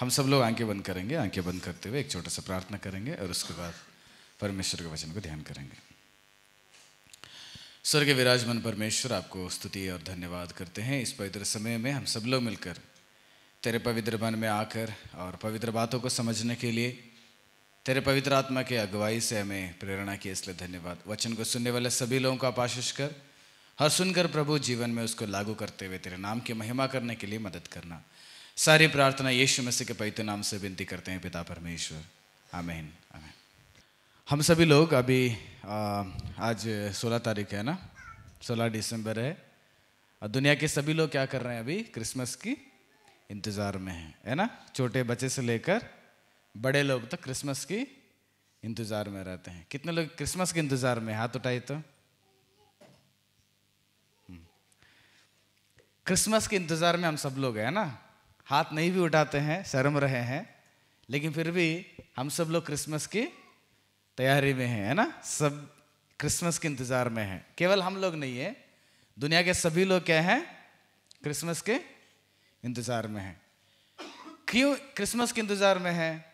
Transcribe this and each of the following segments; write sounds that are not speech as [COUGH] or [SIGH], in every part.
हम सब लोग आँखें बंद करेंगे, आँखें बंद करते हुए एक छोटा सा प्रार्थना करेंगे और उसके बाद परमेश्वर के वचन को ध्यान करेंगे। स्वर्ग विराजमान परमेश्वर, आपको स्तुति और धन्यवाद करते हैं। इस पवित्र समय में हम सब लोग मिलकर तेरे पवित्र मन में आकर और पवित्र बातों को समझने के लिए तेरे पवित्र आत्मा के अगुवाई से हमें प्रेरणा की इसलिए धन्यवाद। वचन को सुनने वाले सभी लोगों को आशीष कर हर सुनकर प्रभु जीवन में उसको लागू करते हुए तेरे नाम की महिमा करने के लिए मदद करना। सारी प्रार्थना यीशु मसीह के पवित्र नाम से विनती करते हैं पिता परमेश्वर। आमीन आमीन। हम सभी लोग अभी आ, आज 16 तारीख है ना? 16 दिसंबर है। और दुनिया के सभी लोग क्या कर रहे हैं अभी? क्रिसमस की इंतज़ार में हैं है ना? छोटे बच्चे से लेकर बड़े लोग तक क्रिसमस की इंतज़ार में रहते हैं। कितने लोग क्रिसमस के इंतज़ार में हाथ उठाए तो। हम्म। क्रिसमस के इंतज़ार में हम सब लोग हैं ना? हाथ नहीं भी उठाते हैं, शर्म रहे हैं, लेकिन फिर भी हम सब लोग क्रिसमस की तैयारी में हैं, है ना? सब क्रिसमस के इंतज़ार में हैं। केवल हम लोग नहीं है, दुनिया के सभी लोग क्या हैं? क्रिसमस के इंतज़ार में हैं। क्यों क्रिसमस के इंतज़ार में हैं?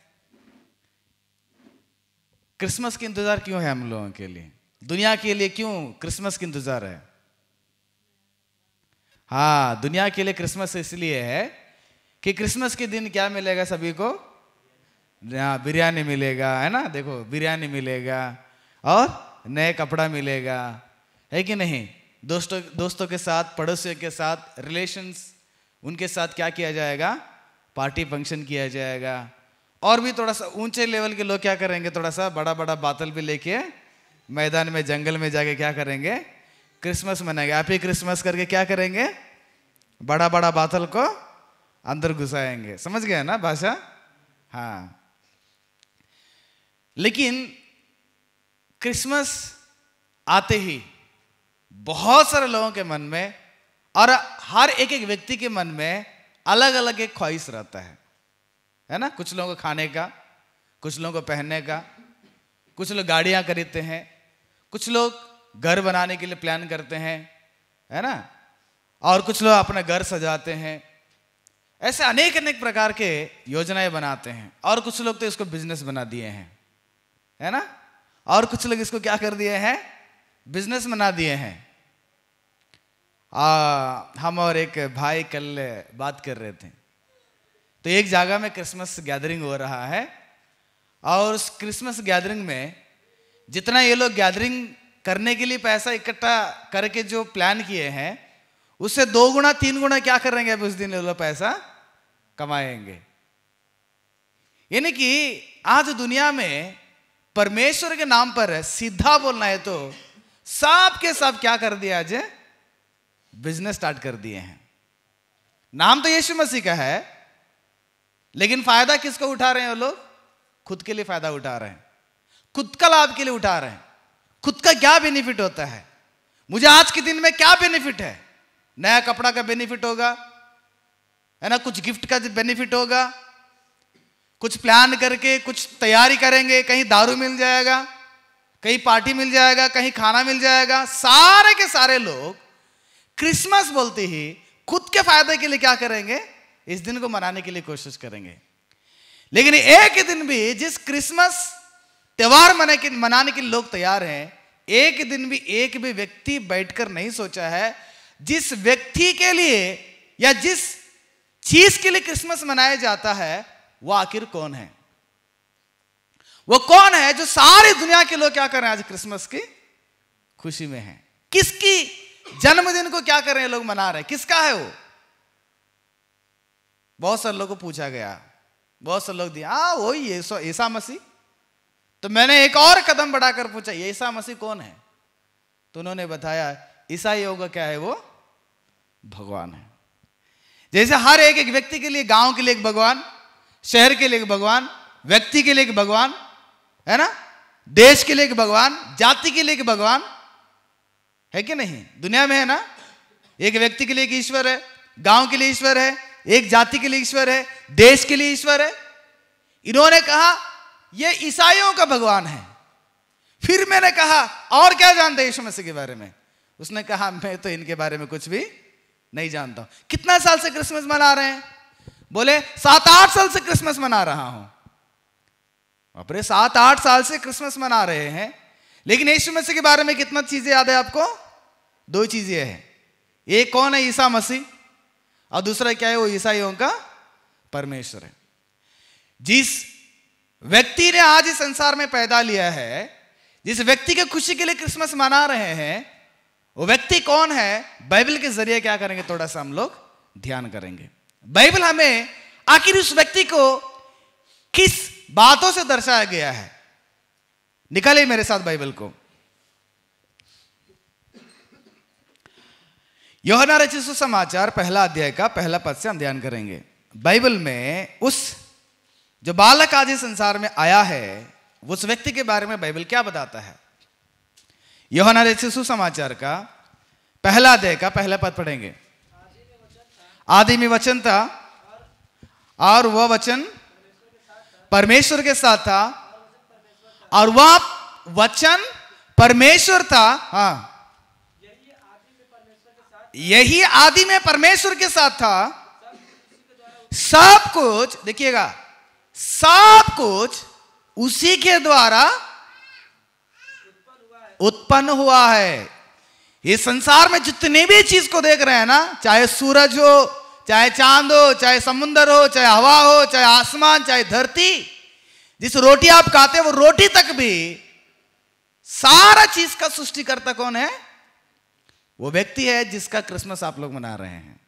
क्रिसमस के इंतज़ार क्यों है हम लोगों के लिए? दुनिया के लिए क्यों क्रिसमस के इंतज़ार है? हाँ दुनिया के लिए क्रिसमस इसलिए है कि क्रिसमस के दिन क्या मिलेगा सभी को? हाँ बिरयानी मिलेगा, है ना? देखो, बिरयानी मिलेगा और नए कपड़ा मिलेगा, है कि नहीं? दोस्तों दोस्तों के साथ, पड़ोसियों के साथ रिलेशंस उनके साथ क्या किया जाएगा? पार्टी फ़ंक्शन किया जाएगा। और भी थोड़ा सा ऊँचे लेवल के लोग क्या करेंगे? थोड़ा सा बड़ा बड़ा बातल भी लेके मैदान में, जंगल में जाके क्या करेंगे? क्रिसमस मनाएँगे। आप ही क्रिसमस करके क्या करेंगे? बड़ा बड़ा बातल को अंदर घुसाएँगे। समझ गए ना भाषा? हाँ। लेकिन क्रिसमस आते ही बहुत सारे लोगों के मन में और हर एक एक व्यक्ति के मन में अलग अलग एक ख्वाहिश रहता है। है ना? कुछ लोगों को खाने का, कुछ लोगों को पहनने का, कुछ लोग गाड़ियाँ खरीदते हैं, कुछ लोग घर बनाने के लिए प्लान करते हैं, है ना? और कुछ लोग अपना घर सजाते हैं ऐसे अनेक अनेक प्रकार के योजनाएँ बनाते हैं। और कुछ लोग तो इसको बिज़नेस बना दिए हैं। है ना? और कुछ लोग इसको क्या कर दिए हैं? बिज़नेस बना दिए हैं। आ, हम और एक भाई कल बात कर रहे थे। तो एक जगह में क्रिसमस गैदरिंग हो रहा है। और उस क्रिसमस गैदरिंग में जितना ये लोग गैदरिंग करने के लिए पैसा इकट्ठा करके जो प्लान किए हैं उससे दो गुना तीन गुना क्या करेंगे अभी उस दिन ये लोग पैसा? कमाएँगे। यानी कि आज दुनिया में परमेश्वर के नाम पर सीधा बोलना है तो सब के सब क्या कर दिया आज? बिज़नेस स्टार्ट कर दिए हैं। नाम तो यीशु मसीह का है, लेकिन फ़ायदा किसको उठा रहे हैं वो लोग? खुद के लिए फ़ायदा उठा रहे हैं। खुद का लाभ के लिए उठा रहे हैं। खुद का क्या बेनिफिट होता है? मुझे आज के दिन में क्या बेनिफिट है? नया कपड़ा का बेनिफिट होगा है ना? कुछ गिफ्ट का बेनिफिट होगा। कुछ प्लान करके, कुछ तैयारी करेंगे, कहीं दारू मिल जाएगा, कहीं पार्टी मिल जाएगा, कहीं खाना मिल जाएगा। सारे के सारे लोग क्रिसमस बोलते ही खुद के फ़ायदे के लिए क्या करेंगे? इस दिन को मनाने के लिए कोशिश करेंगे। लेकिन एक दिन भी जिस क्रिसमस त्योहार मनाने के मनाने के लिए लोग तैयार हैं, एक दिन भी एक भी व्यक्ति बैठकर नहीं सोचा है। जिस व्यक्ति के लिए या जिस चीज़ के लिए क्रिसमस मनाया जाता है, वो आखिर कौन है? वो कौन है जो सारी दुनिया के लोग क्या कर रहे हैं आज क्रिसमस की? खुशी में है। किसकी जन्मदिन को क्या कर रहे हैं लोग मना रहे हैं? किसका है वो? बहुत सारे लोगों को पूछा गया। बहुत सारे लोग दिया वही ईसा मसीह। तो मैंने एक और कदम बढ़ाकर पूछा ईसा मसीह कौन है? तो उन्होंने बताया ईसाई योग क्या है वो? भगवान है। जैसे हर एक एक व्यक्ति के लिए, गाँव के लिए एक भगवान, शहर के लिए एक भगवान, व्यक्ति के लिए एक भगवान, है ना? देश के लिए एक भगवान, जाति के लिए एक भगवान, है कि नहीं? दुनिया में है ना? एक व्यक्ति के लिए एक ईश्वर है, गाँव के लिए ईश्वर है, एक जाति के लिए ईश्वर है, देश के लिए ईश्वर है। इन्होंने कहा यह ईसाइयों का भगवान है। फिर मैंने कहा, और क्या जानते यीशु मसीह के बारे में? उसने कहा, मैं तो इनके बारे में कुछ भी नहीं जानता हूँ। कितना साल से क्रिसमस मना रहे हैं? बोले सात आठ साल से क्रिसमस मना रहा हूँ। अपने सात आठ साल से क्रिसमस मना रहे हैं। लेकिन यीशु मसीह के बारे में कितना चीज़ें याद है आपको? दो चीज़ें हैं। एक, कौन है ईसा मसीह? और दूसरा, क्या है वो ईसाइयों का? परमेश्वर है। जिस व्यक्ति ने आज इस संसार में पैदा लिया है, जिस व्यक्ति के खुशी के लिए क्रिसमस मना रहे हैं वो व्यक्ति कौन है? बाइबल के ज़रिए क्या करेंगे? थोड़ा सा हम लोग ध्यान करेंगे। बाइबल हमें आखिर उस व्यक्ति को किस बातों से दर्शाया गया है? निकाले मेरे साथ बाइबल को। योहना रचित सुसमाचार, पहला अध्याय का पहला पद से हम ध्यान करेंगे। बाइबल में उस जो बालक इस संसार में आया है, उस व्यक्ति के बारे में बाइबल क्या बताता है? योहना रचित सुसमाचार का पहला अध्याय का पहला पद पढ़ेंगे। आदि में वचन था और वह वचन परमेश्वर के साथ था और वह वचन परमेश्वर था हाँ। यही आदि में परमेश्वर के साथ था। सब कुछ, देखिएगा, सब कुछ उसी के द्वारा उत्पन्न हुआ है। ये संसार में जितने भी चीज़ को देख रहे हैं ना, चाहे सूरज हो, चाहे चाँद हो, चाहे समुन्दर हो, चाहे हवा हो, चाहे आसमान, चाहे धरती, जिस रोटी आप खाते हैं, वो रोटी तक भी सारा चीज़ का सृष्टिकर्ता कौन है? वो व्यक्ति है जिसका क्रिसमस आप लोग मना रहे हैं।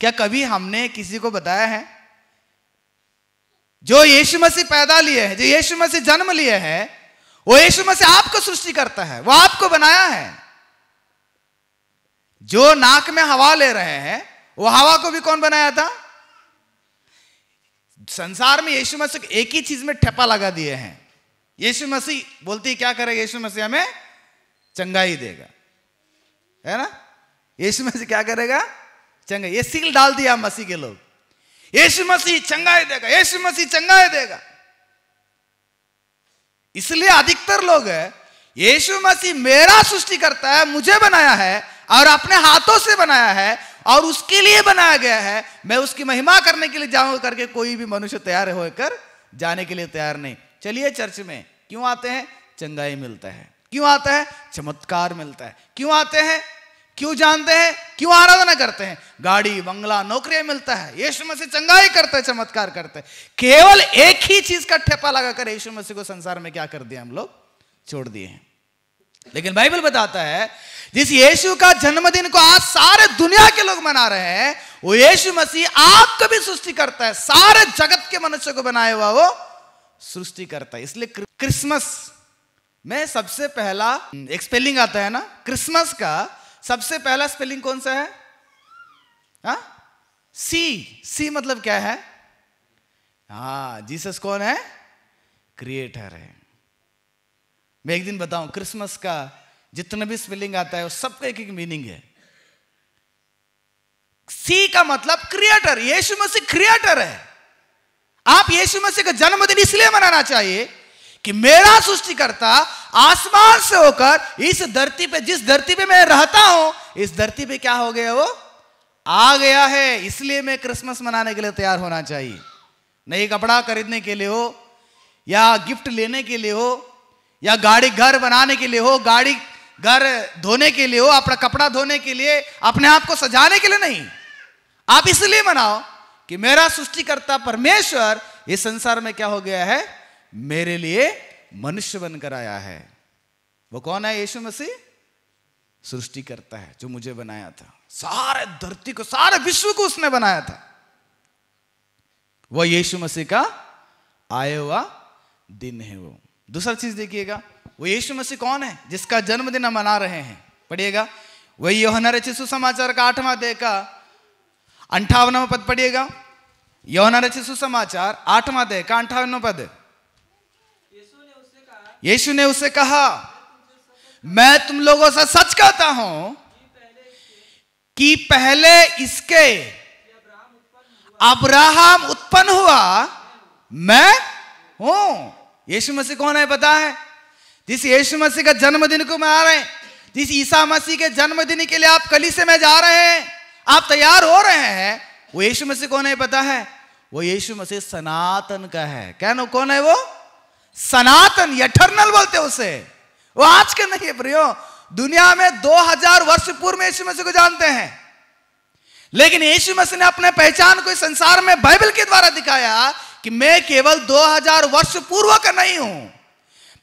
क्या कभी हमने किसी को बताया है? जो यीशु मसीह पैदा लिए है, जो यीशु मसीह जन्म लिए है वो यीशु मसीह आपको सृष्टि करता है, वो आपको बनाया है। जो नाक में हवा ले रहे हैं, वो हवा को भी कौन बनाया था? संसार में यीशु मसीह एक ही चीज़ में ठप्पा लगा दिए हैं। यीशु मसीह बोलती क्या करेगा यीशु मसीह हमें? चंगाई देगा। है ना? यीशु मसीह क्या करेगा? चंगाई। ये सील डाल दिया मसीह के लोग। यीशु मसीह चंगाई देगा, यीशु मसीह चंगाई देगा। इसलिए अधिकतर लोग यीशु मसीह मेरा सृष्टि करता है, मुझे बनाया है और अपने हाथों से बनाया है और उसके लिए बनाया गया है। मैं उसकी महिमा करने के लिए जाऊँगा करके कोई भी मनुष्य तैयार होकर जाने के लिए तैयार नहीं। चलिए चर्च में, क्यों आते हैं? चंगाई मिलता है। क्यों आता है? चमत्कार मिलता है। क्यों आते हैं? क्यों जानते हैं? क्यों आराधना करते हैं? गाड़ी, बंगला, नौकरियाँ मिलता है। यीशु मसीह चंगाई करते हैं, चमत्कार करते हैं। केवल एक ही चीज़ का ठेपा लगाकर यीशु मसीह को संसार में क्या कर दिया हम लोग? छोड़ दिए हैं। लेकिन बाइबल बताता है, जिस यीशु का जन्मदिन को आज सारे दुनिया के लोग मना रहे हैं, वो यीशु मसीह आपको भी सृष्टि करता है। सारे जगत के मनुष्य को बनाया हुआ वो सृष्टि करता है। इसलिए क्रिसमस में सबसे पहला, एक स्पेलिंग आता है ना, क्रिसमस का सबसे पहला स्पेलिंग कौन सा है? हा? सी सी मतलब क्या है? हा, जीसस कौन है? क्रिएटर है। मैं एक दिन बताऊँ क्रिसमस का जितना भी स्पेलिंग आता है, वो सबका एक एक मीनिंग है। सी का मतलब क्रिएटर यीशु मसीह क्रिएटर है। आप यीशु मसीह का जन्मदिन इसलिए मनाना चाहिए कि मेरा सृष्टिकर्ता आसमान से होकर इस धरती पे, जिस धरती पे मैं रहता हूँ, इस धरती पे क्या हो गया वो? आ गया है। इसलिए मैं क्रिसमस मनाने के लिए तैयार होना चाहिए। नई कपड़ा खरीदने के लिए हो, या गिफ्ट लेने के लिए हो, या गाड़ी घर बनाने के लिए हो, गाड़ी घर धोने के लिए हो, अपना कपड़ा धोने के लिए, अपने आप को सजाने के लिए नहीं। आप इसलिए मनाओ कि मेरा सृष्टिकर्ता परमेश्वर, इस संसार में क्या हो गया है? मेरे लिए मनुष्य बनकर आया है। वो कौन है? यीशु मसीह? सृष्टि करता है, जो मुझे बनाया था। सारे धरती को, सारे विश्व को उसने बनाया था। वह यीशु मसीह का आया हुआ दिन है वो। दूसरा चीज़ देखिएगा, वो यीशु मसीह कौन है? जिसका जन्मदिन हम मना रहे हैं। पढ़िएगा, वही योहना रचित सुसमाचार का आठवां अध्याय का अंठावनवा पद पढ़िएगा। योहना रचित सुसमाचार आठवां अध्याय का अंठावन पद। यीशु ने उसे कहा, मैं तुम लोगों से सच कहता हूँ कि पहले इसके अब्राहम उत्पन्न हुआ, मैं हूँ। यीशु मसीह कौन है पता है? जिस यीशु मसीह का जन्मदिन को मना रहे हैं, जिस ईसा मसीह के जन्मदिन के लिए आप कली से मैं जा रहे हैं, आप तैयार हो रहे हैं, वो यीशु मसीह कौन है पता है? वो यीशु मसीह सनातन का है। क्या नो कौन है वो? सनातन एटर्नल बोलते उसे। वो आज के नहीं है प्रियो। दुनिया में 2000 वर्ष पूर्व में यीशु मसीह को जानते हैं। लेकिन यीशु मसीह ने अपने पहचान को इस संसार में बाइबल के द्वारा दिखाया कि मैं केवल 2000 वर्ष पूर्व का नहीं हूँ।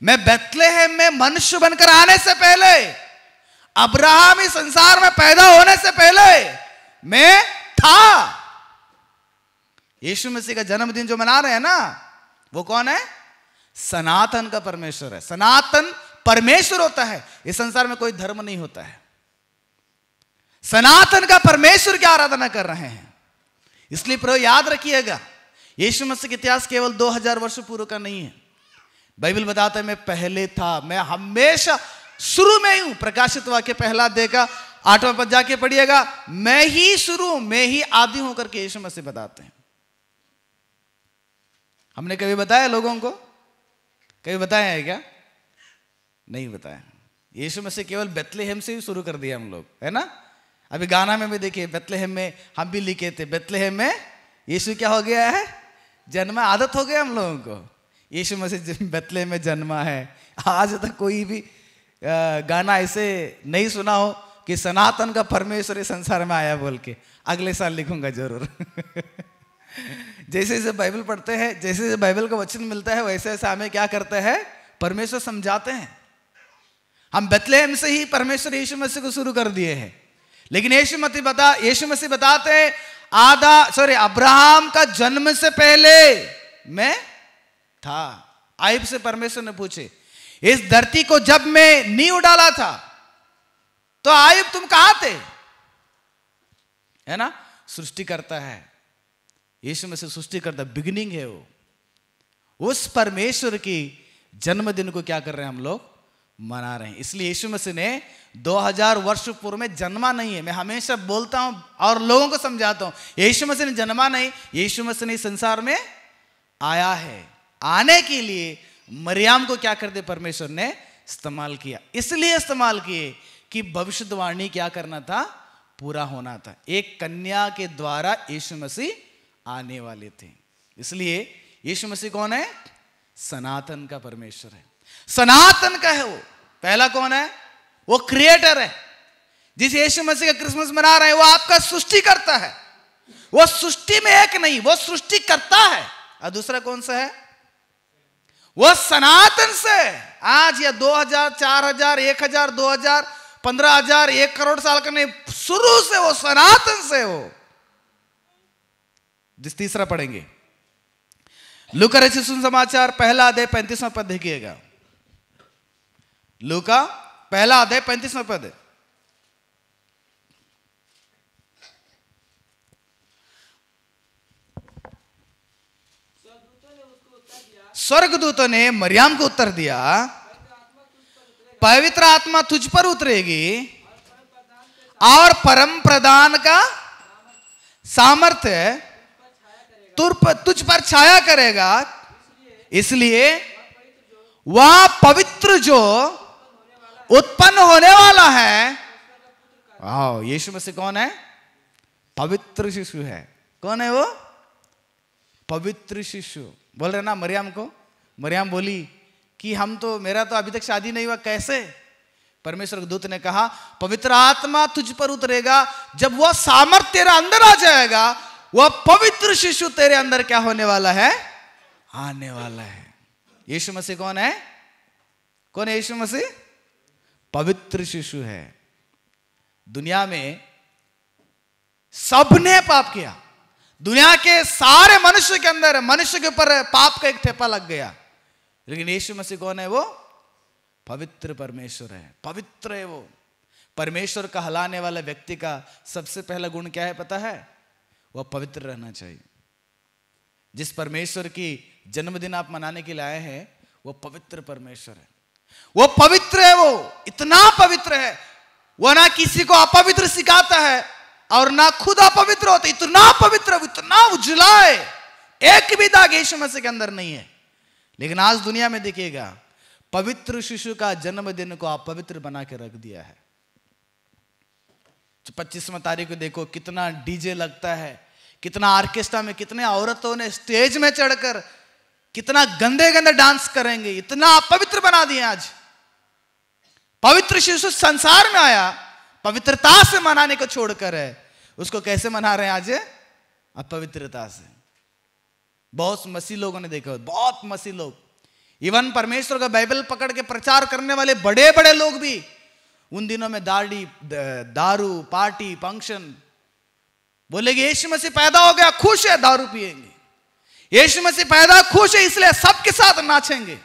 मैं बेतलेहम में मनुष्य बनकर आने से पहले, अब्राहम इस संसार में पैदा होने से पहले मैं था। यीशु मसीह का जन्मदिन जो मना रहे हैं ना, वो कौन है? सनातन का परमेश्वर है। सनातन परमेश्वर होता है। इस संसार में कोई धर्म नहीं होता है। सनातन का परमेश्वर की आराधना कर रहे हैं। इसलिए प्रो याद रखिएगा, यीशु मसीह का इतिहास केवल 2000 वर्ष पूर्व का नहीं है। बाइबल बताता है, मैं पहले था, मैं हमेशा शुरू में ही हूँ। प्रकाशित वाक्य पहला देगा, आठवां पद जाके पढ़िएगा, मैं ही शुरू, मैं ही आदि हूँ करके यीशु मसीह बताते हैं। हमने कभी बताया लोगों को? कभी बताया है क्या? नहीं बताया। यीशु मसीह केवल बेतलेहम से ही शुरू कर दिया हम लोग, है ना? अभी गाना में भी देखिए, बेतलेहम में हम भी लिखे थे। बेतलेहम में यीशु क्या हो गया है? जन्म, आदत हो गया हम लोगों को। यीशु मसीह बेतलेहम में जन्मा है, आज तक कोई भी गाना ऐसे नहीं सुना हो कि सनातन का परमेश्वर संसार में आया बोल के, अगले साल लिखूँगा ज़रूर। [LAUGHS] जैसे जैसे बाइबल पढ़ते हैं, जैसे जैसे बाइबल का वचन मिलता है, वैसे वैसे हमें क्या करते हैं? परमेश्वर समझाते हैं। हम बतलेहम से ही परमेश्वर यीशु मसीह को शुरू कर दिए हैं। लेकिन यीशु मसीह बता, यीशु मसीह बताते हैं आधा सॉरी अब्राहम का जन्म से पहले मैं था। आइब से परमेश्वर ने पूछे, इस धरती को जब मैं नींव डाला था तो आयुब तुम कहा थे? है ना? सृष्टि करता है। यीशु में से सृष्टि करता बिगिनिंग है वो। उस परमेश्वर की जन्मदिन को क्या कर रहे हैं हम लोग? मना रहे हैं। इसलिए यीशु मसीह ने 2000 वर्ष पूर्व में जन्मा नहीं है। मैं हमेशा बोलता हूँ और लोगों को समझाता हूँ, यीशु मसीह ने जन्मा नहीं, यीशु मसीह ने संसार में आया है। आने के लिए मरियाम को क्या कर दे? परमेश्वर ने इस्तेमाल किया। इसलिए इस्तेमाल किए कि भविष्यवाणी क्या करना था? पूरा होना था। एक कन्या के द्वारा यीशु मसीह आने वाले थे। इसलिए यीशु मसीह कौन है? सनातन का परमेश्वर है। सनातन का है वो। पहला कौन है? वो क्रिएटर है। जिस यीशु मसीह का क्रिसमस मना रहे हैं, वो आपका सृष्टि करता है। वो सृष्टि में एक नहीं, वो सृष्टि करता है। और दूसरा कौन सा है? वो सनातन से आज या दो हज़ार, चार हज़ार, एक हज़ार, दो हज़ार, पंद्रह हज़ार, एक करोड़ साल का नहीं शुरू से वो सनातन से हो जिस तीसरा पढ़ेंगे। लुका रचित समाचार, पहला अध्याय पैंतीसवा पद देखिएगा। लुका, पहला अध्याय पैंतीसवा पद। स्वर्गदूतों ने मरियाम को उत्तर दिया, पवित्र आत्मा तुझ पर उतरेगी, और परम प्रदान का सामर्थ्य तुझ पर छाया करेगा। इसलिए वह पवित्र जो उत्पन्न होने वाला है आओ यीशु में से कौन है? पवित्र शिशु है। कौन है वो? पवित्र शिशु। बोल रहे ना मरियाम को? मरियाम बोली कि हम तो मेरा तो अभी तक शादी नहीं हुआ, कैसे? परमेश्वर दूत ने कहा, पवित्र आत्मा तुझ पर उतरेगा, जब वह सामर्थ्य तेरे अंदर आ जाएगा वह पवित्र शिशु तेरे अंदर क्या होने वाला है? आने वाला है। यीशु मसीह कौन है? कौन है यीशु मसीह? पवित्र शिशु है। दुनिया में सबने पाप किया। दुनिया के सारे मनुष्य के अंदर, मनुष्य के ऊपर पाप का एक ठेपा लग गया। लेकिन यीशु मसीह कौन है वो? पवित्र परमेश्वर है। पवित्र है वो। परमेश्वर का हलाने वाला व्यक्ति का सबसे पहला गुण क्या है पता है? वह पवित्र रहना चाहिए। जिस परमेश्वर की जन्मदिन आप मनाने के लिए आए हैं वो पवित्र परमेश्वर है। वो पवित्र है वो, इतना पवित्र है। वो ना किसी को अपवित्र सिखाता है और ना खुद अपवित्र होता इतना पवित्र इतना उजला है। एक भी दाग यीशु मसीह के अंदर नहीं है। लेकिन आज दुनिया में देखिएगा, पवित्र शिशु का जन्मदिन को अपवित्र पवित्र बना के रख दिया है। पच्चीसवा तारीख को देखो, कितना डीजे लगता है। कितना आर्केस्ट्रा में, कितने औरतों ने स्टेज में चढ़कर, कितना गंदे गंदे डांस करेंगे, इतना पवित्र बना दिए आज। पवित्र शिशु संसार में आया, पवित्रता से मनाने को छोड़कर है। उसको कैसे मना रहे हैं आज? अपवित्रता से। बहुत मसीह लोगों ने देखा, बहुत मसीह लोग। इवन परमेश्वर का बाइबल पकड़ के प्रचार करने वाले बड़े बड़े लोग भी, उन दिनों में दाढ़ी दारू, पार्टी, फ़ंक्शन बोलेगे, यीशु मसीह पैदा हो गया, खुश है, दारू पिएँगे। यीशु मसीह पैदा, खुश है, इसलिए सबके साथ नाचेंगे।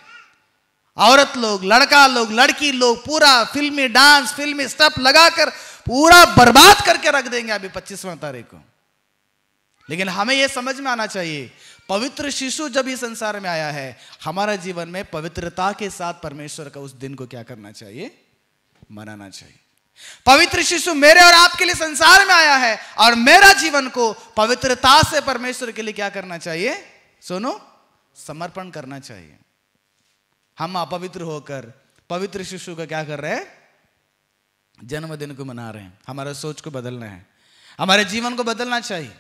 औरत लोग, लड़का लोग, लड़की लोग, पूरा फिल्मी डांस, फिल्मी स्टेप लगाकर पूरा बर्बाद करके रख देंगे अभी पच्चीसवां तारीख को। लेकिन हमें यह समझ में आना चाहिए, पवित्र शिशु जब इस संसार में आया है, हमारा जीवन में पवित्रता के साथ परमेश्वर का उस दिन को क्या करना चाहिए? मनाना चाहिए। पवित्र शिशु मेरे और आपके लिए संसार में आया है और मेरा जीवन को पवित्रता से परमेश्वर के लिए क्या करना चाहिए? सुनो, समर्पण करना चाहिए। हम अपवित्र होकर पवित्र शिशु का क्या कर रहे हैं? जन्मदिन को मना रहे हैं। हमारा सोच को बदलना है। हमारे जीवन को बदलना चाहिए।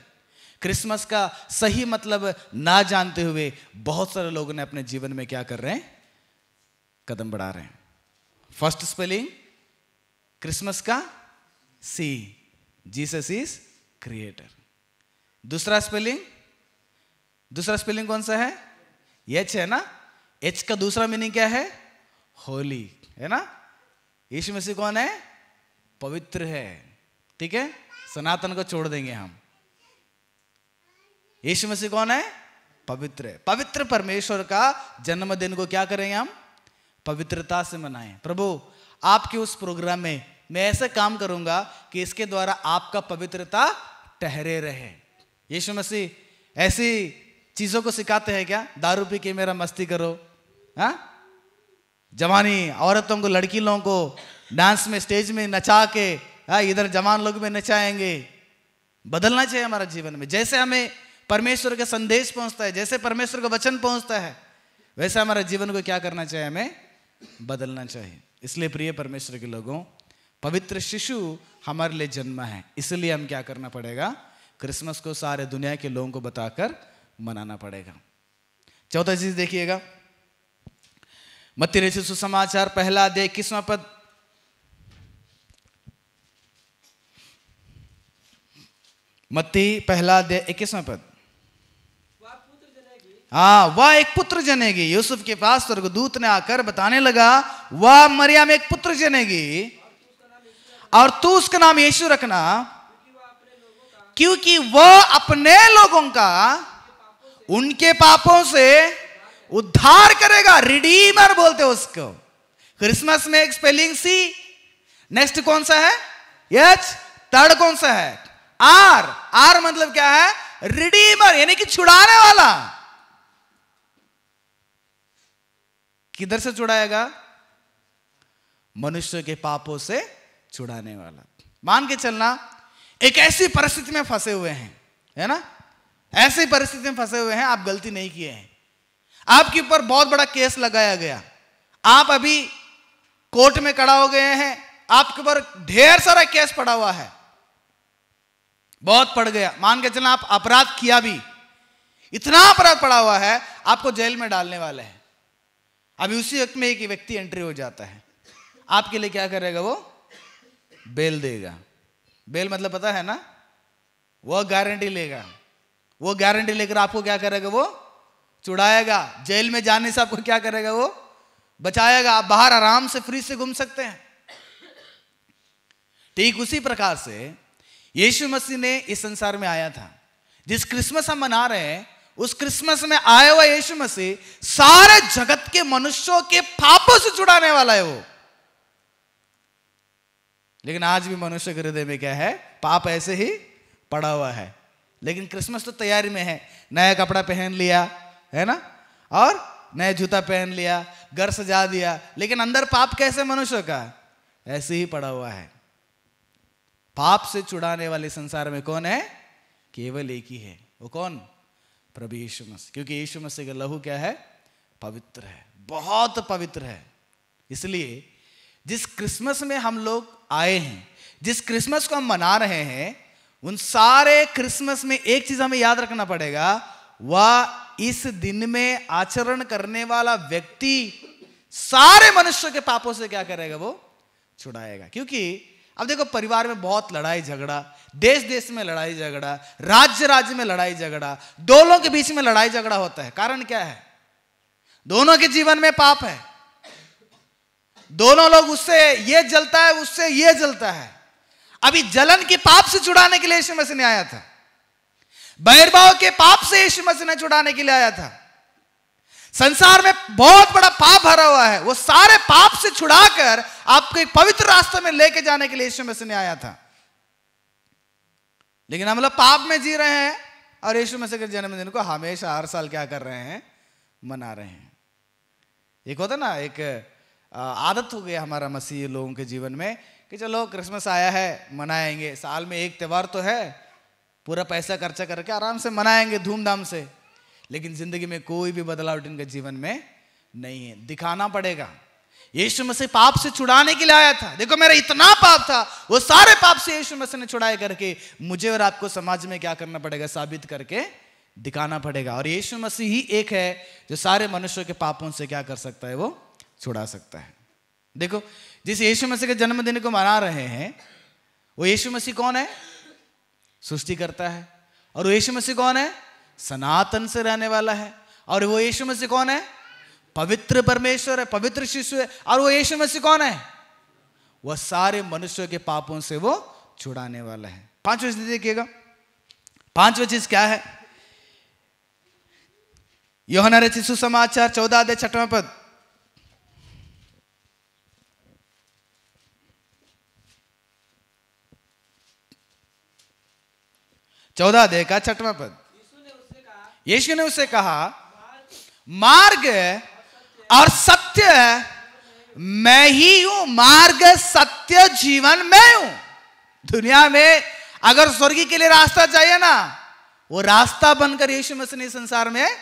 क्रिसमस का सही मतलब ना जानते हुए बहुत सारे लोगों ने अपने जीवन में क्या कर रहे हैं? कदम बढ़ा रहे हैं। फ़र्स्ट स्पेलिंग क्रिसमस का सी जीसस इज़ क्रिएटर दूसरा स्पेलिंग दूसरा स्पेलिंग कौन सा है? एच है ना? एच का दूसरा मीनिंग क्या है? होली है ना? यीशु मसीह कौन है? पवित्र है। ठीक है? सनातन को छोड़ देंगे हम। यीशु मसीह कौन है? पवित्र है। पवित्र परमेश्वर का जन्मदिन को क्या करेंगे हम? पवित्रता से मनाएँ। प्रभु आपके उस प्रोग्राम में मैं ऐसे काम करूँगा कि इसके द्वारा आपका पवित्रता ठहरे रहे। यीशु मसीह, ऐसी चीज़ों को सिखाते हैं क्या? दारू पी के मेरा मस्ती करो, हा? जवानी औरतों को लड़की लोगों को डांस में, स्टेज में नचा के, हा? इधर जवान लोग में नचाएँगे। बदलना चाहिए हमारा जीवन में। जैसे हमें परमेश्वर का संदेश पहुँचता है, जैसे परमेश्वर का वचन पहुँचता है, वैसे हमारे जीवन को क्या करना चाहिए? हमें बदलना चाहिए। इसलिए प्रिय परमेश्वर के लोगों, पवित्र शिशु हमारे लिए जन्मा है। इसलिए हम क्या करना पड़ेगा? क्रिसमस को सारे दुनिया के लोगों को बताकर मनाना पड़ेगा। चौथा चीज़ देखिएगा। मत्ती सुसमाचार, पहला दे इक्कीसवा पद। मत्ती, पहला दे इक्कीसवा पद। हाँ वह एक पुत्र जनेगी। यूसुफ के पास स्वर्गदूत ने आकर बताने लगा, वह, मरियम, एक पुत्र जनेगी। और तू उसका नाम यीशु रखना, क्योंकि वह अपने लोगों का, उनके पापों से उद्धार करेगा रिडीमर बोलते उसको। क्रिसमस में एक स्पेलिंग सी नेक्स्ट कौन सा है? यच थर्ड कौन सा है? आर आर मतलब क्या है? रिडीमर यानी कि छुड़ाने वाला। किधर से छुड़ाएगा? मनुष्य के पापों से छुड़ाने वाला। मान के चलना, एक ऐसी परिस्थिति में फंसे हुए हैं, है ना? ऐसी परिस्थिति में फंसे हुए हैं, आप गलती नहीं किए हैं। आपके ऊपर बहुत बड़ा केस लगाया गया। आप अभी कोर्ट में खड़ा हो गए हैं, आपके ऊपर ढेर सारा केस पड़ा हुआ है। बहुत पड़ गया। मान के चलना, आप अपराध किया भी, इतना अपराध पड़ा हुआ है, आपको जेल में डालने वाले हैं। अभी उसी वक्त में एक व्यक्ति एंट्री हो जाता है। आपके लिए क्या करेगा वो? बेल देगा। बेल मतलब पता है ना? वो गारंटी लेगा। वो गारंटी लेकर आपको क्या करेगा वो? चुड़ाएगा। जेल में जाने से आपको क्या करेगा वो? बचाएगा। आप बाहर आराम से फ्री से घूम सकते हैं। ठीक उसी प्रकार से यीशु मसीह ने इस संसार में आया था। जिस क्रिसमस हम मना रहे हैं उस क्रिसमस में आया हुआ यीशु मसीह सारे जगत के मनुष्यों के पापों से छुड़ाने वाला है वो। लेकिन आज भी मनुष्य के हृदय में क्या है? पाप ऐसे ही पड़ा हुआ है। लेकिन क्रिसमस तो तैयारी में है। नया कपड़ा पहन लिया, है ना? और नया जूता पहन लिया, घर सजा दिया। लेकिन अंदर पाप कैसे मनुष्य का? ऐसे ही पड़ा हुआ है। पाप से छुड़ाने वाले संसार में कौन है? केवल एक ही है। वो कौन? प्रभु यीशु मसीह। क्योंकि यीशु मसीह का लहू क्या है? पवित्र है। बहुत पवित्र है। इसलिए जिस क्रिसमस में हम लोग आए हैं, जिस क्रिसमस को हम मना रहे हैं, उन सारे क्रिसमस में एक चीज़ हमें याद रखना पड़ेगा, वह इस दिन में आचरण करने वाला व्यक्ति सारे मनुष्य के पापों से क्या करेगा वो? छुड़ाएगा। क्योंकि अब देखो, परिवार में बहुत लड़ाई झगड़ा देश देश में लड़ाई झगड़ा राज्य राज्य में लड़ाई झगड़ा, दोनों के बीच में लड़ाई झगड़ा होता है। कारण क्या है? दोनों के जीवन में पाप है। दोनों लोग उससे ये जलता है, उससे ये जलता है। अभी जलन के पाप से छुड़ाने के लिए यीशु मसीह ने आया था। बहिर्भाव के पाप से यीशु मसीह ने छुड़ाने के लिए आया था। संसार में बहुत बड़ा पाप भरा हुआ है। वो सारे पाप से छुड़ाकर आपको एक पवित्र रास्ते में लेके जाने के लिए यीशु मसीह ने आया था। लेकिन हम लोग पाप में जी रहे हैं और यीशु मसीह के जन्मदिन को हमेशा हर साल क्या कर रहे हैं? मना रहे हैं। एक होता ना, एक आदत हो गया हमारा मसीह लोगों के जीवन में कि चलो क्रिसमस आया है, मनाएँगे। साल में एक त्यौहार तो है, पूरा पैसा खर्चा करके आराम से मनाएँगे धूमधाम से। लेकिन ज़िंदगी में कोई भी बदलाव इनके जीवन में नहीं है। दिखाना पड़ेगा। यीशु मसीह पाप से छुड़ाने के लिए आया था। देखो, मेरा इतना पाप था, वो सारे पाप से यीशु मसीह ने छुड़ाए करके मुझे और आपको समाज में क्या करना पड़ेगा साबित करके दिखाना पड़ेगा। और यीशु मसीह ही एक है जो सारे मनुष्यों के पापों से क्या कर सकता है, वो छुड़ा सकता है। देखो, जिस यीशु मसीह के जन्मदिन को मना रहे हैं, वो यीशु मसीह कौन है? सृष्टि करता है। और वो यीशु मसीह कौन है? सनातन से रहने वाला है। और वो यीशु मसीह कौन है? पवित्र परमेश्वर है, पवित्र शिशु है। और वो यीशु मसीह कौन है? वह सारे मनुष्यों के पापों से वो छुड़ाने वाला है। पांचवा चीज़ देखिएगा। पांचवा चीज़ क्या है? योहना रचित सुसमाचार चौदह दे छठवा पद। चौदह दे का छठवा पद। यीशु ने उसे कहा, मार्ग और सत्य, मैं ही हूँ। मार्ग, सत्य, जीवन, मैं हूँ। दुनिया में अगर स्वर्गी के लिए रास्ता चाहिए ना, वो रास्ता बनकर यीशु मसीह संसार में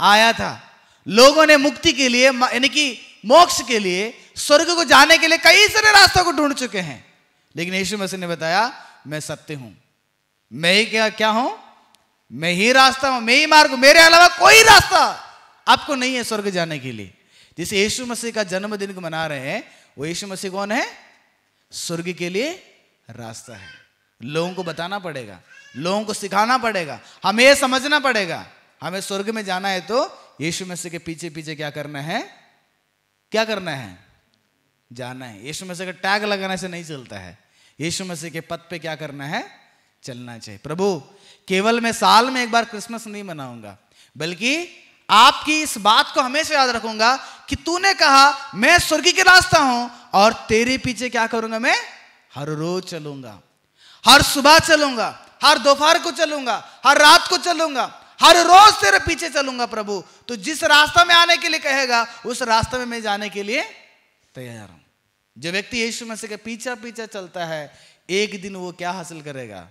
आया था। लोगों ने मुक्ति के लिए यानी कि मोक्ष के लिए, स्वर्ग को जाने के लिए कई सारे रास्तों को ढूंढ चुके हैं। लेकिन यीशु मसीह ने बताया, मैं सत्य हूँ। मैं ही क्या क्या हूँ? मैं ही रास्ता हूँ, मैं ही मार्ग मेरे अलावा कोई रास्ता आपको नहीं है स्वर्ग जाने के लिए। जिसे यीशु मसीह का जन्मदिन को मना रहे हैं, वो यीशु मसीह कौन है? स्वर्ग के लिए रास्ता है। लोगों को बताना पड़ेगा, लोगों को सिखाना पड़ेगा, हमें समझना पड़ेगा, हमें स्वर्ग में जाना है तो यीशु मसीह के पीछे पीछे क्या करना है? क्या करना है? जाना है। यीशु मसीह का टैग लगाने से नहीं चलता है। यीशु मसीह के पद पे क्या करना है? चलना चाहिए। प्रभु केवल मैं साल में एक बार क्रिसमस नहीं मनाऊँगा, बल्कि आपकी इस बात को हमेशा याद रखूँगा कि तूने कहा, मैं स्वर्गी के रास्ता हूँ और तेरे पीछे क्या करूँगा मैं? हर रोज चलूँगा, हर सुबह चलूँगा, हर दोपहर को चलूँगा, हर रात को चलूँगा, हर रोज तेरे पीछे चलूँगा प्रभु। तो जिस रास्ता में आने के लिए कहेगा, उस रास्ते में मैं जाने के लिए तैयार हूँ। जो व्यक्ति यीशु मसीह के पीछा पीछा चलता है, एक दिन वो क्या हासिल करेगा?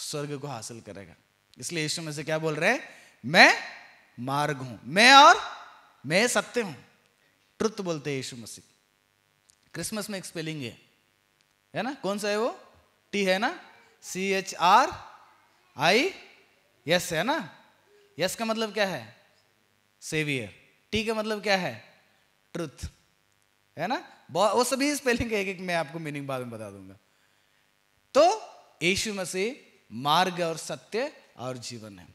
स्वर्ग को हासिल करेगा। इसलिए यीशु में से क्या बोल रहे हैं? मैं मार्ग हूँ। मैं और मैं सत्य हूँ। ट्रुथ बोलते यीशु मसीह। क्रिसमस में एक स्पेलिंग है। है ना? कौन सा है वो? टी है ना? C H R I S है ना? यस का मतलब क्या है? सेवियर टी का मतलब क्या है? ट्रुथ है ना? वो सभी स्पेलिंग एक एक मैं आपको मीनिंग बाद में बता दूँगा। तो यीशु मसीह मार्ग और सत्य और जीवन है।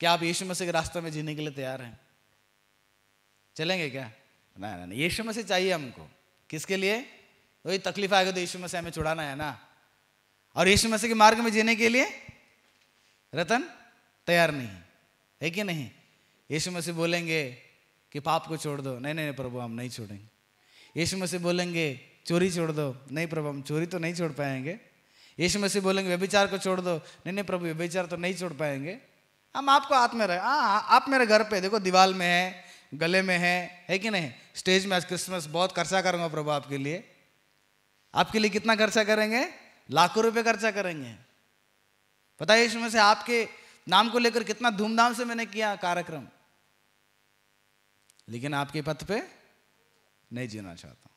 क्या आप यीशु मसीह के रास्ते में जीने के लिए तैयार हैं? चलेंगे क्या? ना ना यीशु मसीह चाहिए हमको। किसके लिए? वही तकलीफ़ आएगा तो यीशु मसीह हमें छुड़ाना है ना। और यीशु मसीह के मार्ग में जीने के लिए रतन तैयार नहीं है। कि नहीं? यीशु मसीह बोलेंगे कि पाप को छोड़ दो। नहीं नहीं, प्रभु, हम नहीं छोड़ेंगे। यीशु मसीह बोलेंगे, चोरी छोड़ दो। नहीं, प्रभु, हम चोरी तो नहीं छोड़ पाएँगे। यीशु मसीह बोलेंगे, व्यभिचार को छोड़ दो। नहीं नहीं, प्रभु, व्यभिचार तो नहीं छोड़ पाएँगे। हम आपको हाथ में रहे हाँ आप मेरे घर पे, देखो दीवार में है, गले में है है कि नहीं? स्टेज में आज क्रिसमस, बहुत खर्चा करूँगा प्रभु आपके लिए। आपके लिए कितना खर्चा करेंगे? लाखों रुपए खर्चा करेंगे। पता है यीशु मसीह, आपके नाम को लेकर कितना धूमधाम से मैंने किया कार्यक्रम। लेकिन आपके पथ पे नहीं जीना चाहता।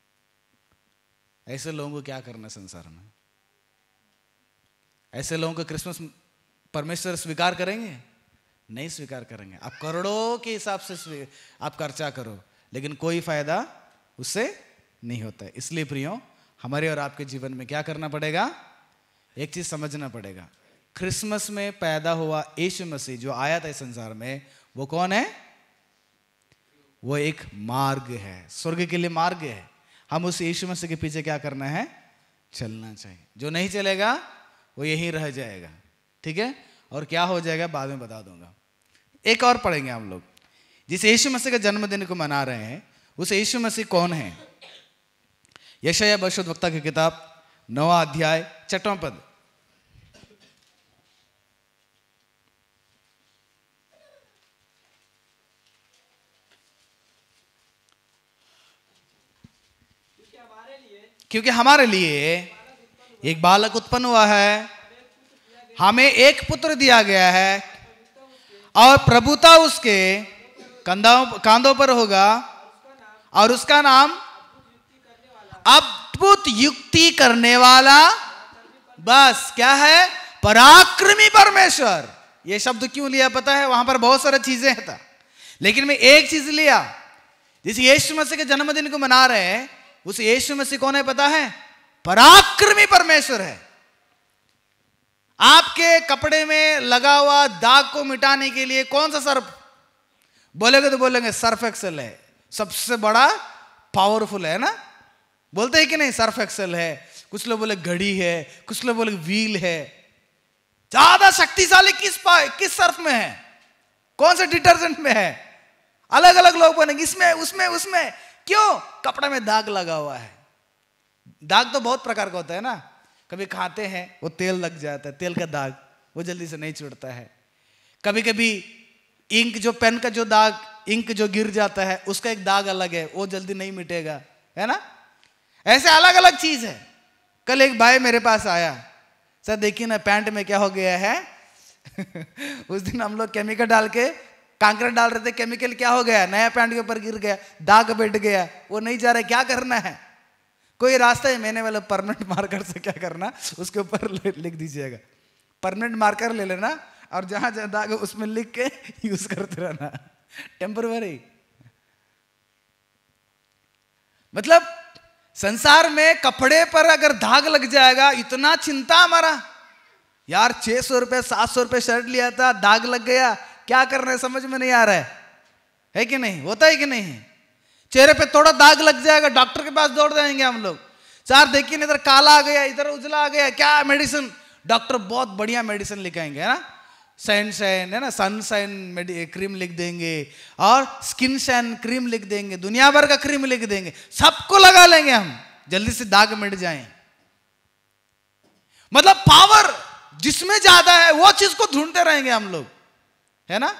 ऐसे लोगों को क्या करना संसार में? ऐसे लोगों को क्रिसमस परमेश्वर स्वीकार करेंगे? नहीं स्वीकार करेंगे। आप करोड़ों के हिसाब से आप खर्चा करो, लेकिन कोई फ़ायदा उससे नहीं होता है। इसलिए प्रियो, हमारे और आपके जीवन में क्या करना पड़ेगा? एक चीज़ समझना पड़ेगा। क्रिसमस में पैदा हुआ यीशु मसीह जो आया था इस संसार में, वो कौन है? वो एक मार्ग है। स्वर्ग के लिए मार्ग है। हम उस यीशु मसीह के पीछे क्या करना है? चलना चाहिए। जो नहीं चलेगा वो यहीं रह जाएगा। ठीक है? और क्या हो जाएगा बाद में बता दूँगा। एक और पढ़ेंगे हम लोग। जिस यीशु मसीह के जन्मदिन को मना रहे हैं, उस यीशु मसीह कौन है? यशया बशुद वक्ता की किताब, नवा अध्याय चटवा पद। क्योंकि हमारे लिए एक बालक उत्पन्न हुआ है। हमें एक पुत्र दिया गया है और प्रभुता उसके कंधों कांधों पर होगा और उसका नाम अद्भुत युक्ति करने वाला बस क्या है? पराक्रमी परमेश्वर। ये शब्द क्यों लिया पता है? वहाँ पर बहुत सारी चीज़ें था। लेकिन मैं एक चीज़ लिया। जिस यीशु मसीह के जन्मदिन को मना रहे हैं, उस यीशु मसीह कौन है पता है? पराक्रमी परमेश्वर है। आपके कपड़े में लगा हुआ दाग को मिटाने के लिए कौन सा सर्फ बोलेंगे तो बोलेंगे, सर्फ एक्सेल है। सबसे बड़ा पावरफुल है ना? बोलते हैं कि नहीं, सर्फ एक्सेल है। कुछ लोग बोले घड़ी है, कुछ लोग बोले व्हील है। ज़्यादा शक्तिशाली किस किस सर्फ में है? कौन से डिटर्जेंट में है? अलग अलग लोग बोलेंगे, इसमें, उसमें उसमें। क्यों? कपड़े में दाग लगा हुआ है। दाग तो बहुत प्रकार का होता है ना। कभी खाते हैं, वो तेल लग जाता है, तेल का दाग, वो जल्दी से नहीं छूटता है। कभी कभी इंक जो, पेन का जो दाग, इंक जो गिर जाता है, उसका एक दाग अलग है, वो जल्दी नहीं मिटेगा, है ना? ऐसे अलग अलग चीज़ है। कल एक भाई मेरे पास आया, सर देखिए ना, पैंट में क्या हो गया है? [LAUGHS] उस दिन हम लोग केमिकल डाल के कांकरा डाल रहे थे केमिकल क्या हो गया? नया पैंट के ऊपर गिर गया, दाग बैठ गया, वो नहीं जा रहा क्या करना है? कोई रास्ता है, मैंने वाला परमानेंट मार्कर से क्या करना? उसके ऊपर लिख दीजिएगा। परमानेंट मार्कर ले लेना और जहाँ जहाँ दाग उसमें लिख के यूज़ करते रहना। टेम्पररी मतलब संसार में कपड़े पर अगर दाग लग जाएगा, इतना चिंता हमारा। यार, छह सौ रुपए, सात सौ रुपए शर्ट लिया था, दाग लग गया। क्या कर रहे समझ में नहीं आ रहा है। है कि नहीं? होता है कि नहीं? चेहरे पे थोड़ा दाग लग जाएगा, डॉक्टर के पास दौड़ जाएँगे हम लोग। चार देखिए इधर काला आ गया, इधर उजला आ गया, क्या मेडिसिन? डॉक्टर बहुत बढ़िया मेडिसिन लिखाएँगे, है ना? सैन सैन है ना? सन सैन क्रीम लिख देंगे और स्किन सैन क्रीम लिख देंगे, दुनिया भर का क्रीम लिख देंगे, सबको लगा लेंगे हम। जल्दी से दाग मिट जाए। मतलब पावर जिसमें ज़्यादा है, वो चीज़ को ढूंढते रहेंगे हम लोग, है ना?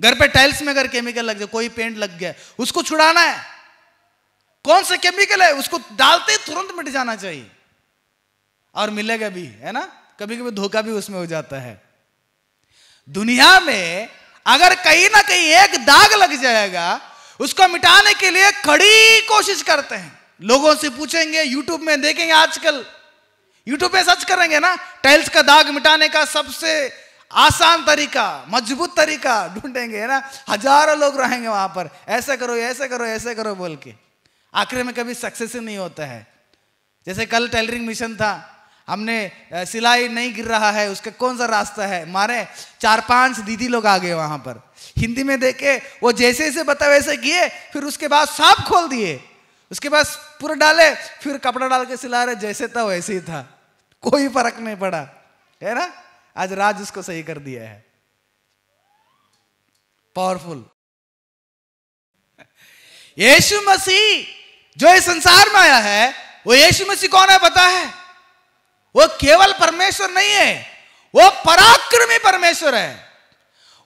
घर पे टाइल्स में अगर केमिकल लग जाए, कोई पेंट लग गया, उसको छुड़ाना है। कौन सा केमिकल है? उसको डालते ही तुरंत मिट जाना चाहिए। और मिलेगा भी, है ना? कभी कभी धोखा भी उसमें हो जाता है। दुनिया में अगर कहीं ना कहीं एक दाग लग जाएगा, उसको मिटाने के लिए कड़ी कोशिश करते हैं। लोगों से पूछेंगे यूट्यूब में देखेंगे आजकल। यूट्यूब पे सर्च करेंगे ना टाइल्स का दाग मिटाने का सबसे आसान तरीका, मज़बूत तरीका ढूंढेंगे, है ना? हज़ारों लोग रहेंगे वहाँ पर। ऐसे करो ऐसे करो ऐसे करो बोल के। आखिर में कभी सक्सेस ही नहीं होता है। जैसे कल टेलरिंग मिशन था, हमने सिलाई नहीं गिर रहा है, उसका कौन सा रास्ता है? मारे, चार पाँच दीदी लोग आ गए वहाँ पर। हिंदी में देखे, वो जैसे जैसे बता वैसे किए, फिर उसके बाद सब खोल दिए। उसके बाद पूरा डाले, फिर कपड़ा डाल के सिला रहे, जैसे था वैसे ही था। कोई फ़र्क नहीं पड़ा, है ना? आज राज उसको सही कर दिया है। पावरफुल यीशु मसीह जो इस संसार में आया है, वो यीशु मसीह कौन है पता है? वो केवल परमेश्वर नहीं है, वो पराक्रमी परमेश्वर है।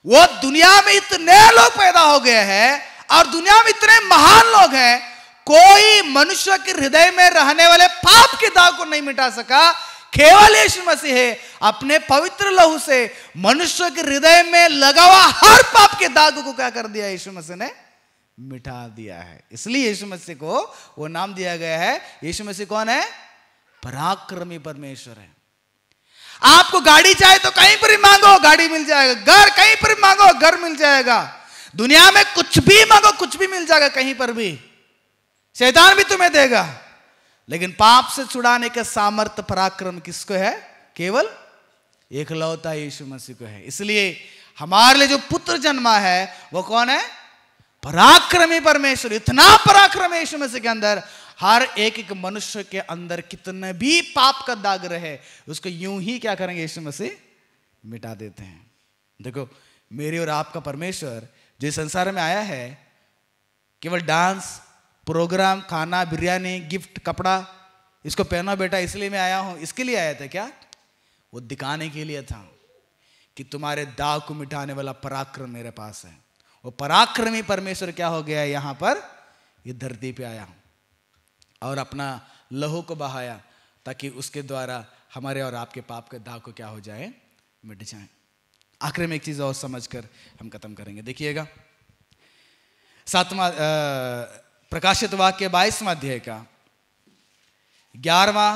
वो दुनिया में इतने लोग पैदा हो गए हैं और दुनिया में इतने महान लोग हैं, कोई मनुष्य के हृदय में रहने वाले पाप के दाग को नहीं मिटा सका केवल यीशु मसीह है, अपने पवित्र लहू से मनुष्य के हृदय में लगा हुआ हर पाप के दाग को क्या कर दिया यीशु मसीह ने मिटा दिया है। इसलिए यीशु मसीह को वो नाम दिया गया है। यीशु मसीह कौन है? पराक्रमी परमेश्वर है। आपको गाड़ी चाहे तो कहीं पर मांगो, गाड़ी मिल जाएगा। घर कहीं पर मांगो, घर मिल जाएगा। दुनिया में कुछ भी मांगो, कुछ भी मिल जाएगा कहीं पर भी। शैतान भी तुम्हें देगा। लेकिन पाप से छुड़ाने का सामर्थ्य पराक्रम किसको है? केवल एकलौता यीशु मसीह को है। इसलिए हमारे लिए जो पुत्र जन्मा है, वो कौन है? पराक्रमी परमेश्वर। इतना पराक्रम यीशु मसीह के अंदर। हर एक एक मनुष्य के अंदर कितने भी पाप का दाग रहे, उसको यूँ ही क्या करेंगे यीशु मसीह? मिटा देते हैं। देखो, मेरे और आपका परमेश्वर जो संसार में आया है, केवल डांस प्रोग्राम खाना, बिरयानी गिफ्ट कपड़ा, इसको पहना बेटा, इसलिए मैं आया हूँ। इसके लिए आया था क्या? वो दिखाने के लिए था कि तुम्हारे दाग को मिटाने वाला पराक्रम मेरे पास है। वो पराक्रमी परमेश्वर क्या हो गया यहाँ पर ये धरती पे आया और अपना लहू को बहाया ताकि उसके द्वारा हमारे और आपके पाप के दाग को क्या हो जाए? मिट जाए। आखिर में एक चीज़ और समझकर हम खत्म करेंगे। देखिएगा, सातवा प्रकाशित वाक्य बाईसवा अध्याय का। ग्यारहवा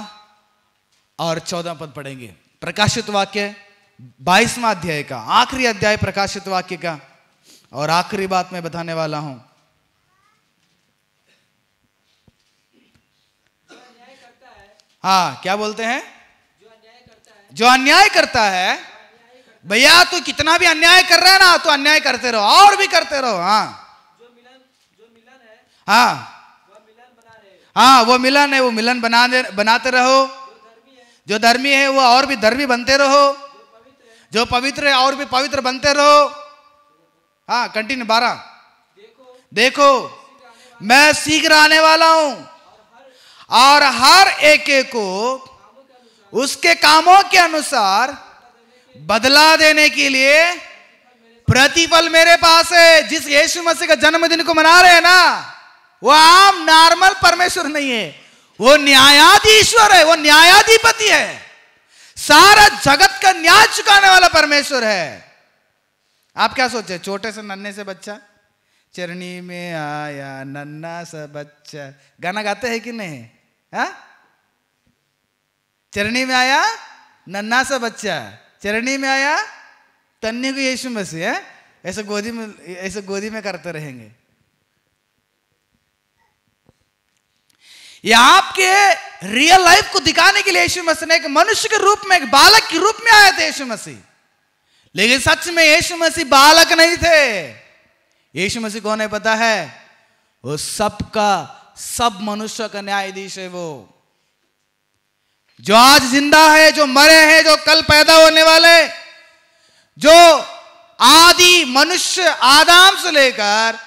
और चौदह पद पढ़ेंगे। प्रकाशित वाक्य बाईसवा अध्याय का। आखिरी अध्याय प्रकाशित वाक्य का। और आखिरी बात मैं बताने वाला हूँ। हाँ क्या बोलते हैं? जो अन्याय करता है। भैया, तू कितना भी अन्याय कर रहा है ना तो अन्याय करते रहो, और भी करते रहो हाँ। हाँ। हाँ वो मिलन है, वो मिलन बना बनाते रहो। जो धर्मी है, वो और भी धर्मी बनते रहो। जो पवित्र है, और भी पवित्र बनते रहो। हाँ कंटिन्यू बारह। देखो, मैं शीघ्र आने वाला हूँ। और हर एक को उसके कामों के अनुसार बदला देने के लिए प्रतिफल मेरे पास है। जिस यीशु मसीह का जन्मदिन को मना रहे हैं ना वो आम नॉर्मल परमेश्वर नहीं है। वो न्यायाधीश्वर है, वो न्यायाधिपति है। सारा जगत का न्याय चुकाने वाला परमेश्वर है। आप क्या सोचे, छोटे से नन्हे से बच्चा? चरणी में आया नन्ना सा बच्चा। गाना गाते हैं कि नहीं? हा? चरणी में आया नन्ना सा बच्चा। चरणी में आया तन्नी को यीशु मसीह, है? ऐसे गोदी में, ऐसे गोदी में करते रहेंगे। ये आपके रियल लाइफ को दिखाने के लिए यीशु मसीह ने एक मनुष्य के रूप में, एक बालक के रूप में आए थे यीशु मसीह। लेकिन सच में यीशु मसीह बालक नहीं थे। यीशु मसीह कौन है पता है, वो सबका, सब मनुष्य का न्यायाधीश है वो। जो आज ज़िंदा है, जो मरे हैं, जो कल पैदा होने वाले, जो आदि मनुष्य आदाम से लेकर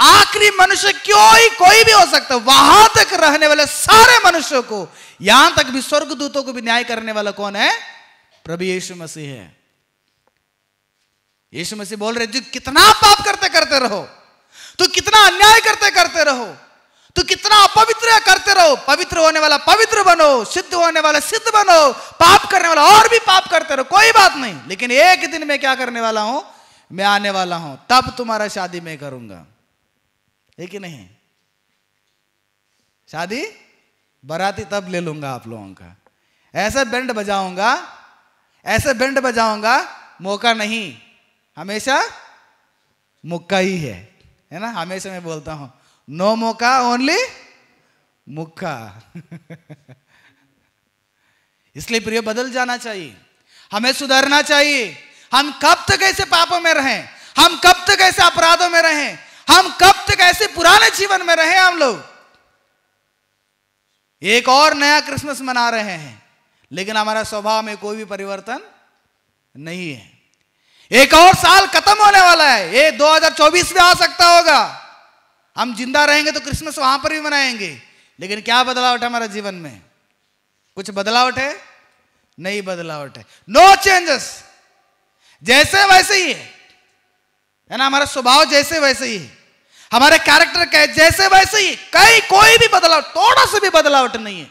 आखिरी मनुष्य क्यों ही कोई भी हो सकता? वहाँ तक रहने वाले सारे मनुष्यों को, यहाँ तक भी स्वर्ग दूतों को भी न्याय करने वाला कौन है? प्रभु यीशु मसीह है। यीशु मसीह बोल रहे जो, कितना पाप करते करते रहो तो कितना अन्याय करते करते रहो तो कितना अपवित्र करते रहो, पवित्र होने वाला पवित्र बनो, सिद्ध होने वाला सिद्ध बनो, पाप करने वाला और भी पाप करते रहो, कोई बात नहीं, लेकिन एक दिन में क्या करने वाला हूँ? मैं आने वाला हूँ, तब तुम्हारा शादी मैं करूँगा। है कि नहीं? शादी? बराती तब ले लूँगा आप लोगों का। ऐसा बैंड बजाऊँगा, ऐसे बैंड बजाऊँगा, मौका नहीं। हमेशा मुक्का ही है है ना? हमेशा मैं बोलता हूँ नो मौका ओनली मुक्का [LAUGHS] इसलिए प्रिय, बदल जाना चाहिए। हमें सुधरना चाहिए। हम कब तक ऐसे पापों में रहें? हम कब तक ऐसे अपराधों हम कब तक ऐसे पुराने जीवन में रहे हम लोग? एक और नया क्रिसमस मना रहे हैं, लेकिन हमारा स्वभाव में कोई भी परिवर्तन नहीं है। एक और साल खत्म होने वाला है, ये 2024 में आ सकता होगा। हम ज़िंदा रहेंगे तो क्रिसमस वहाँ पर भी मनाएँगे, लेकिन क्या बदलावट है हमारे जीवन में? कुछ बदलावट है? नहीं बदलावट है। नो no चेंजेस जैसे वैसे है। है ना, हमारा स्वभाव जैसे वैसे ही है। हमारे कैरेक्टर के जैसे वैसे ही, कहीं कोई भी बदलाव, थोड़ा सा भी बदलावट नहीं है।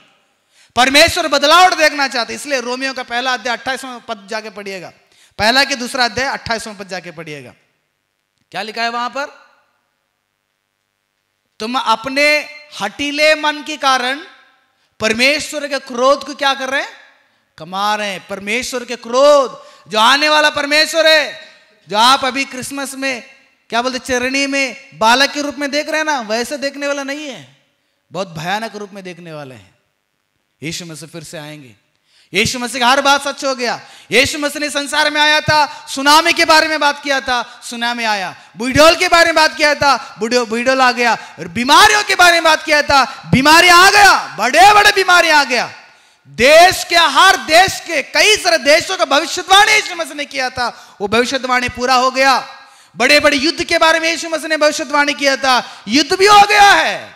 परमेश्वर बदलावट देखना चाहते इसलिए रोमियो का पहला अध्याय अट्ठाईसवां पद जाके पढ़िएगा। पहला के दूसरा अध्याय अट्ठाईसवां पद जाके पढ़िएगा। क्या लिखा है वहाँ पर? तुम अपने हटीले मन के कारण परमेश्वर के क्रोध को क्या कर रहे हैं? कमा रहे हैं। परमेश्वर के क्रोध, जो आने वाला परमेश्वर है, जो आप अभी क्रिसमस में क्या बोलते, चरणी में बालक के रूप में देख रहे हैं ना? वैसे देखने वाला नहीं है। बहुत भयानक रूप में देखने वाले हैं। यीशु मसीह फिर से आएँगे। यीशु मसीह हर बात सच हो गया। यीशु मसीह ने संसार में आया था, सुनामी के बारे में बात किया था, सुनामी आया। बुढ़ोल के बारे में बात किया था बुढ़ोल आ गया। बीमारियों के बारे में बात किया था, बीमारी आ गया। बड़े बड़े बीमारी आ गया। देश के, हर देश के, कई सारे देशों का भविष्यवाणी यीशु मसीह ने किया था। वो भविष्यवाणी पूरा हो गया। बड़े बड़े युद्ध के बारे में यीशु मसीह ने भविष्यवाणी किया था। युद्ध भी हो गया है।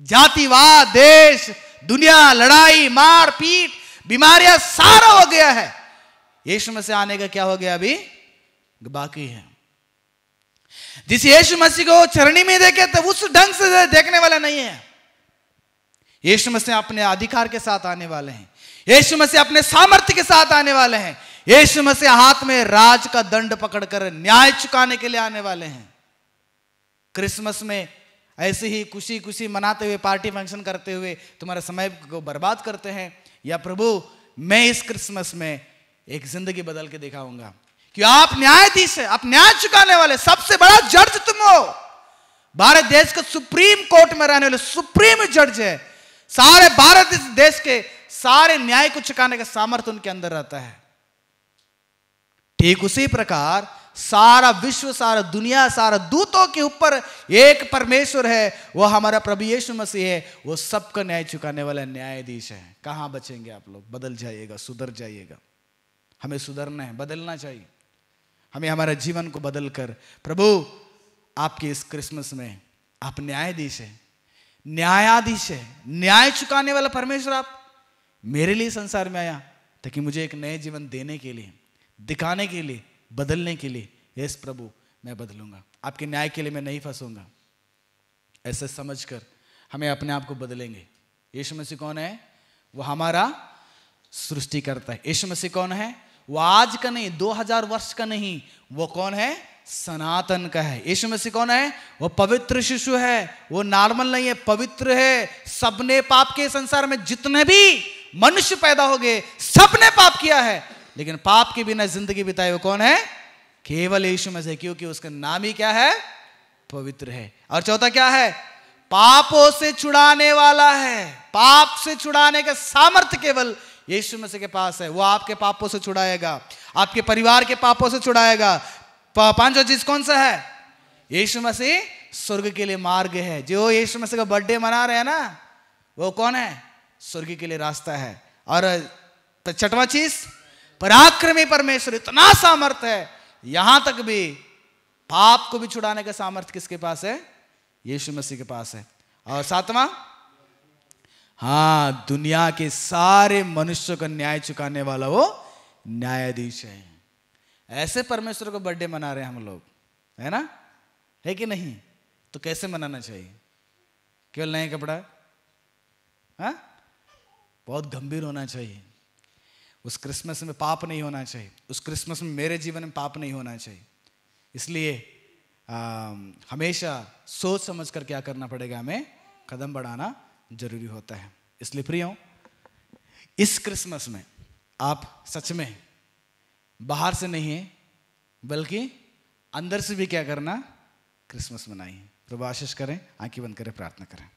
जातिवाद, देश, दुनिया, लड़ाई मार पीट बीमारियाँ सारा हो गया है। यीशु मसीह आने का क्या हो गया अभी? बाकी है। जिस यीशु मसीह को चरणी में देखे तो उस ढंग से देखने वाला नहीं है। यीशु मसीह अपने अधिकार के साथ आने वाले हैं। यीशु मसीह अपने सामर्थ्य के साथ आने वाले हैं। यीशु मसीह हाथ में राज का दंड पकड़कर न्याय चुकाने के लिए आने वाले हैं। क्रिसमस में ऐसे ही खुशी खुशी मनाते हुए पार्टी फ़ंक्शन करते हुए तुम्हारे समय को बर्बाद करते हैं या प्रभु, मैं इस क्रिसमस में एक ज़िंदगी बदल के दिखाऊँगा। कि आप न्यायाधीश है, आप न्याय चुकाने वाले, सबसे बड़ा जज तुम हो। भारत देश का सुप्रीम कोर्ट में रहने वाले सुप्रीम जज है। सारे भारत देश के सारे न्याय को चुकाने का सामर्थ्य उनके अंदर रहता है। ठीक उसी प्रकार सारा विश्व, सारा दुनिया, सारा दूतों के ऊपर एक परमेश्वर है, वो हमारा प्रभु यीशु मसीह है, वो सबका न्याय चुकाने वाला न्यायाधीश है। कहाँ बचेंगे आप लोग? बदल जाइएगा, सुधर जाइएगा। हमें सुधरना है, बदलना चाहिए। हमें हमारे जीवन को बदल कर प्रभु, आपके इस क्रिसमस में आप न्यायाधीश है। न्यायाधीश है। न्याय चुकाने वाला परमेश्वर आप मेरे लिए संसार में आया, ताकि मुझे एक नए जीवन देने के लिए। दिखाने के लिए, बदलने के लिए, यस प्रभु, मैं बदलूँगा। आपके न्याय के लिए मैं नहीं फंसूँगा। ऐसे समझकर हमें अपने आप को बदलेंगे। यीशु मसीह कौन है? वो हमारा सृष्टि करता है। यीशु मसीह कौन है? वो आज का नहीं, दो हज़ार वर्ष का नहीं, वो कौन है? सनातन का है। यीशु मसीह कौन है? वो पवित्र शिशु है। वो नॉर्मल नहीं है, पवित्र है। सबने पाप के संसार में जितने भी मनुष्य पैदा हो गए सबने पाप किया है। लेकिन पाप के बिना ज़िंदगी बिताए वो कौन है? केवल यीशु मसीह, क्योंकि उसका नाम ही क्या है? पवित्र है। और चौथा क्या है? पापों से छुड़ाने वाला है। पाप से छुड़ाने का सामर्थ्य केवल यीशु मसीह के पास है। वो आपके पापों से छुड़ाएगा, आपके परिवार के पापों से छुड़ाएगा। पांचवा चीज़ कौन सा है? यीशु मसीह स्वर्ग के लिए मार्ग है। जो यीशु मसीह का बर्थडे मना रहे हैं ना, वो कौन है? स्वर्ग के लिए रास्ता है। और छठवा चीज़ पराक्रमी परमेश्वर इतना सामर्थ है। यहाँ तक भी पाप को भी छुड़ाने का सामर्थ्य किसके पास है? यीशु मसीह के पास है। और सातवां? हाँ दुनिया के सारे मनुष्यों का न्याय चुकाने वाला वो न्यायाधीश है। ऐसे परमेश्वर को बर्थडे मना रहे हैं हम लोग, है ना? है कि नहीं? तो कैसे मनाना चाहिए? केवल नए कपड़ा? हाँ? बहुत गंभीर होना चाहिए। उस क्रिसमस में पाप नहीं होना चाहिए। उस क्रिसमस में मेरे जीवन में पाप नहीं होना चाहिए। इसलिए आ, हमेशा सोच समझ कर क्या करना पड़ेगा हमें? कदम बढ़ाना ज़रूरी होता है। इसलिए प्रियो इस क्रिसमस में आप सच में बाहर से नहीं है बल्कि अंदर से भी क्या करना? क्रिसमस मनाइए। प्रभु करें आँखें बंद करें प्रार्थना करें।